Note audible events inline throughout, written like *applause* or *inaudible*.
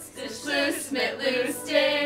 Stitchloose, Mitlustig, Danish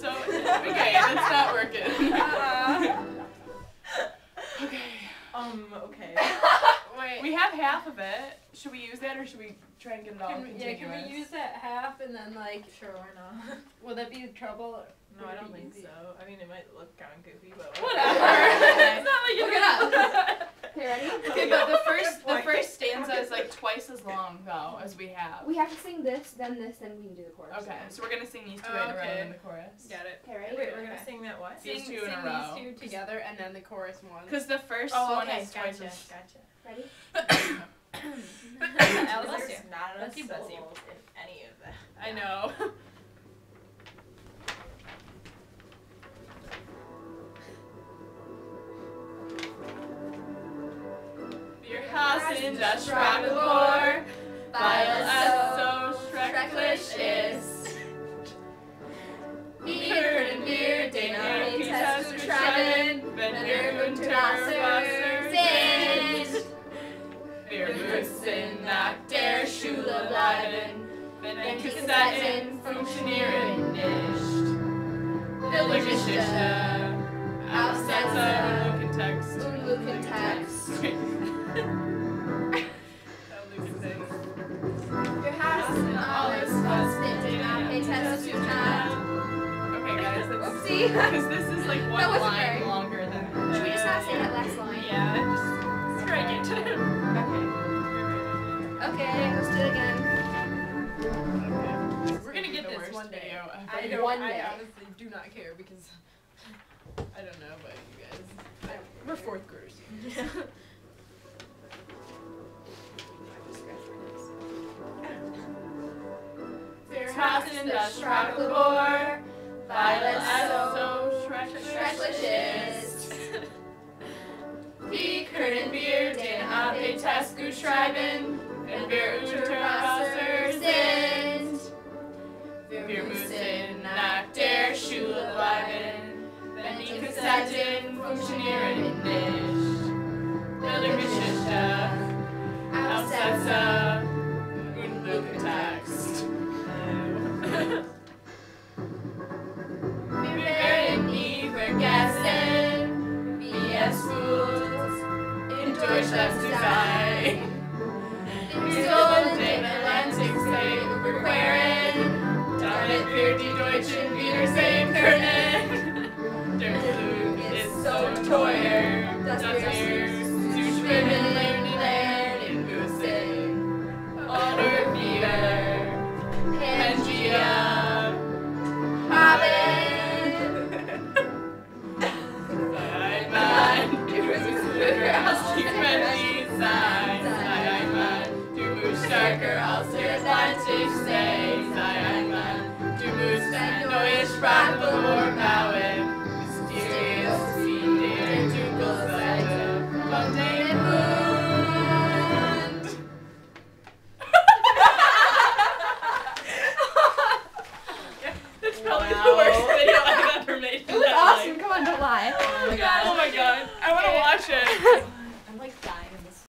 So, okay, that's not working. Okay. Um, okay. Wait. We have half of it. Should we use that or should we try and get it all Can we, yeah, can we use that half and then like, Sure, why not? will that be trouble? No, I don't think easy? so. I mean, it might look kind of goofy, but Whatever. Okay. *laughs* it's not like you Look it up. *laughs* Okay, ready? Okay, but the first Good the point. first stanza is like twice as long though as we have. We have to sing this, then this, then we can do the chorus. Okay, so we're gonna sing these two Oh, in a row okay. in the chorus. Got it. Okay, ready? Wait, We're gonna sing that what? These sing, two in a row. these two together and then the chorus one. Because the first Oh, one okay, is twice gotcha, as. gotcha. Ready? *coughs* *coughs* Alice, *coughs* there's not enough Bless you, bless you. syllables in any of that. I know. *laughs* Hassen das Sprachrohr, weil es so schrecklich ist. Wie können wir den Test beschreiben, wenn wir unter Wasser sind? Wir müssen nach der Schule bleiben, wenn die Kassetten funktionieren nicht. Bildergeschichte, guys, *laughs* that's Oopsie. because this is like one line very- longer than. Should we just not say that last line? Yeah, just strike it. *laughs* Okay, Okay, let's do it again. We're gonna get The this one day. video. I ever. don't. One I honestly do not care because *laughs* I don't know about you guys. I- We're fourth graders. Wir hassen das Sprachlabor, weil es so schrecklich Schrecklich ist. Wie können wir den AP-Test gut schreiben, wenn wir unter Wasser sind? Wir müssen nach der Schule bleiben, wenn die Kassetten in Deutschland neues Sprachlabor bauen. Mysterious